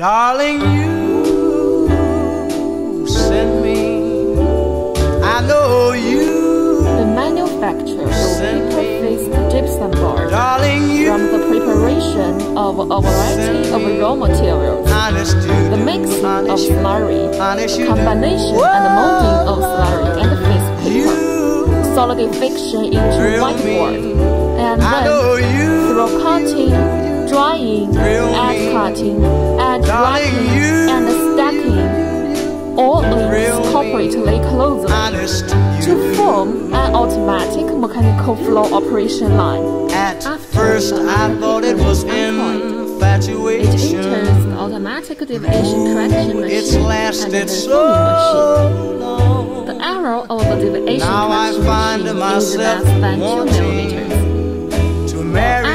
Darling, you send me. I know you. The manufacture of paper-faced gypsum board Darling, you. from the preparation of a variety of raw materials, the mixing of Honest you do. slurry, you combination and molding of slurry and face paper, solidification into whiteboard, and then through cutting, drying, Thrill me. cutting, Darling, wrapping, and stacking, all links corporately closely to form an automatic mechanical flow operation line. At After first I thought it was endpoint, It enters automatic deviation correction machine It's and lasted the so filming long. machine. The error of the deviation Now I correction find machine is myself less than 2 wanting millimeters. to marry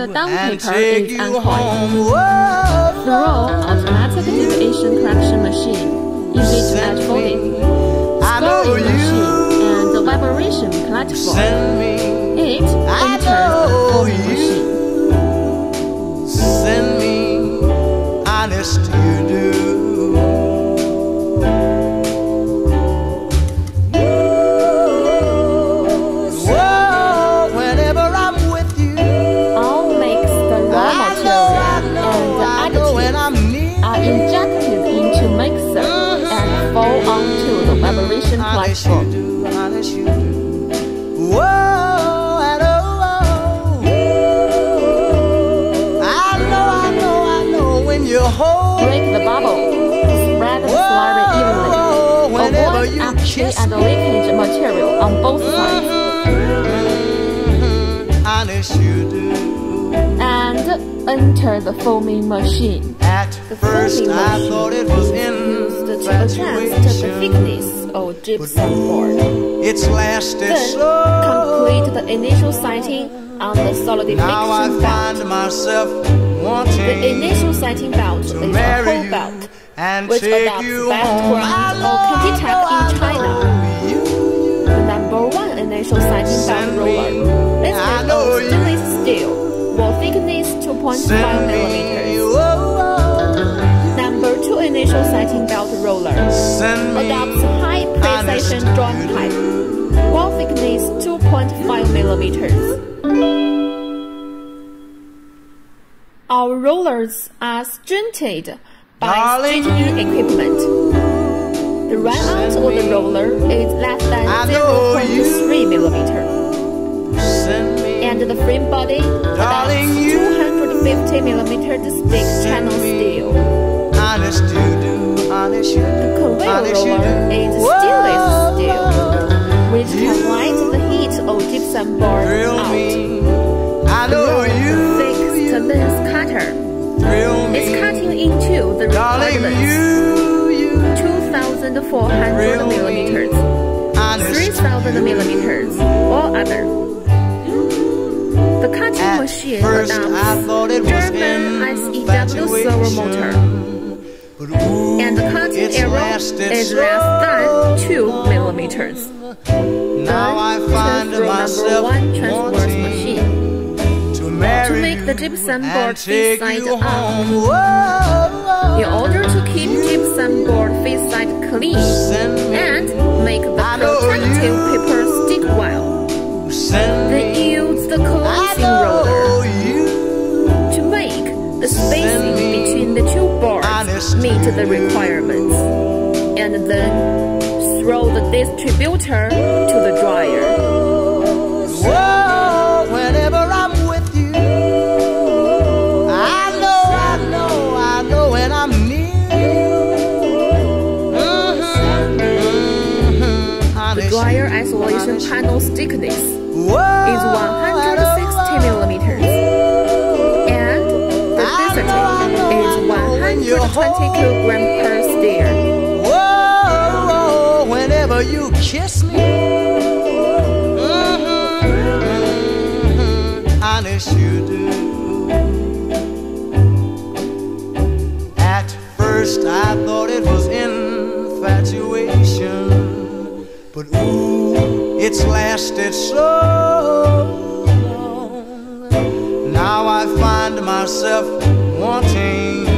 the down and paper take is home. Whoa, Through automatic deviation correction machine, easy to edge folding, scoring machine, and the vibration platform. It enters vibration Honest you do, honest you do. Whoa, and oh, I know, I know, I know when you hold Break the bubble. Spread the slurry evenly. whenever Avoid you and leakage material on both sides. Mhm, honest you do. And enter the foaming machine. At The first foaming I machine thought it was in used to adjust the infatuation. thickness of gypsum board. It's lasted Then so complete the initial setting on the Now I solidification belt. find myself The initial setting belt is a whole belt and which take adopts you background or can be I tapped in China. know you. The number one initial Send belt roller is made of stainless steel, with thickness 2.5 millimeters. Whoa, Number two initial setting belt roller adopts high precision drawn pipe, wall thickness 2.5 millimeters. Our rollers are strengthened by straightening equipment. The runout of the roller is less than 0.3 millimeter, and the frame body adopts Darling, you- 250 millimeter thick channel steel. honest you do, honest you The do, conveyor roller is stainless steel, which can light the heat. Of gypsum board out. I know you, Fixed lens cutter. It's cutting into the darling required lens. you, you, 2,400 Thrill millimeters, 3,000 millimeters, or other. The cutting machine um, I adopts thought it was German SEW servo motor, and the cutting lasted is less than 2 millimeters. Now I find myself one transverse machine. to To make the gypsum board face side up. home. In order to keep gypsum board face side clean meet the requirements, and then throw the distributor to the dryer. Whoa, whenever I'm with you, I know, I know, I know when I'm near. Mm-hmm, mm-hmm. The dryer isolation panel thickness 120 kilogram per stair. Whoa, whenever you kiss me. Mhm, mhm, honest you do. At first I thought it was infatuation, but ooh, it's lasted so long. Now I find myself wanting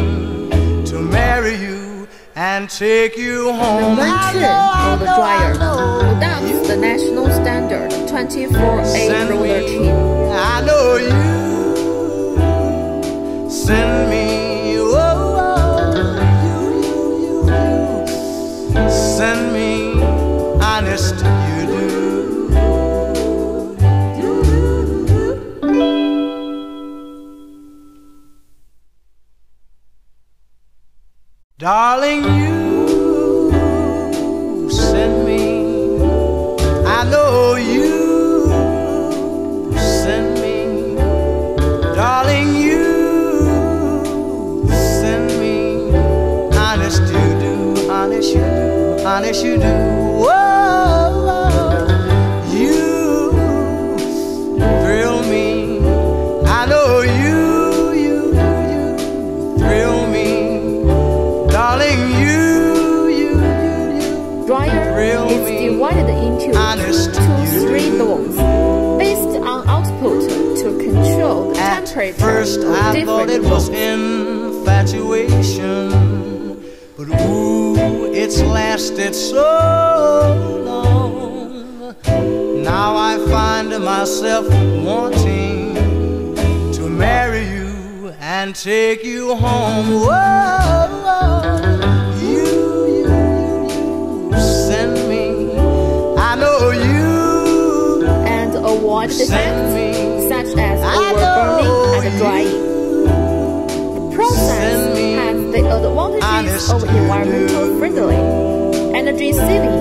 and take you The home. I mention know, the dryer I know. adopts the national standard 24A roller me, trim. I know you. Send me, oh, oh, you, you, you, you. Send me, honest, Darling, you At first I different thought it was infatuation, but ooh, it's lasted so long. Now I find myself wanting to marry you and take you home. Whoa, you, you, you, you send me. I know you and send me. Overburning and drying. The process has the advantages of environmental friendly, energy saving,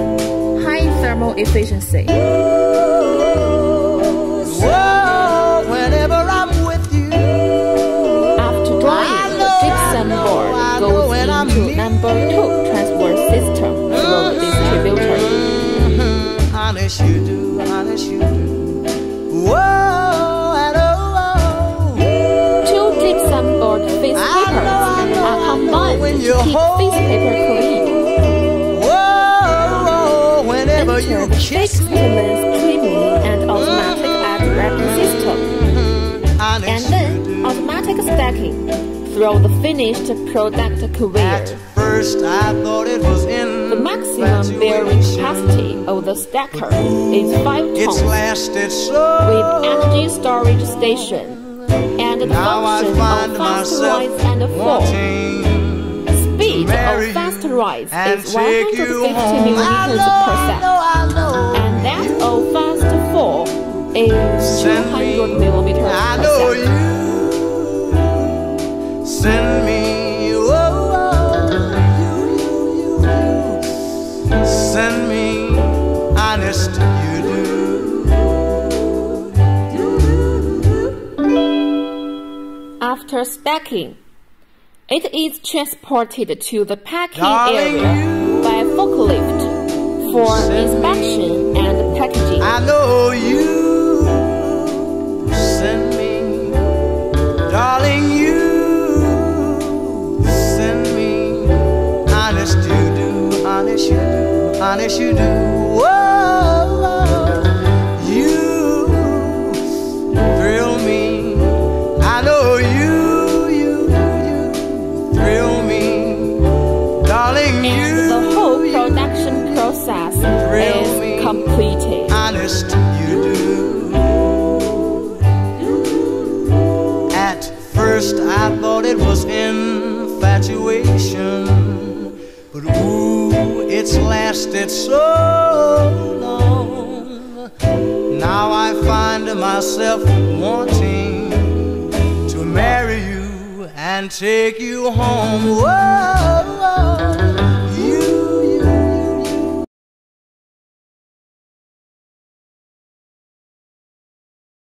high thermal efficiency. Whoa, whenever I'm with you. After drying, the gypsum board goes into number two transfer system through the distributor. Mhm, Honest you do, keep hold face paper clean. Whoa, whenever you kiss me. and automatic ad wrapping system, and then automatic stacking through the finished product At conveyor. first I thought it was in The maximum bearing capacity of the stacker is 5 It's tons lasted so with energy storage station and the Now I function of fast rise and fall. Wanting Speed marry of fast you rise and is take 150 you home. I millimeters per second, know, I know. and that of fast fall is Send 200 millimeters per second. Send me, oh, oh, you, you, you, you. Send me, honest you do. After stacking, it is transported to the packing area by forklift for inspection and packaging. I know you send me, darling. You send me, honest you do, honest you do, honest you do. Whoa, process Thrill is me. completed. honest you do. At first I thought it was infatuation, but ooh, it's lasted so long. Now I find myself wanting to marry you and take you home. Whoa,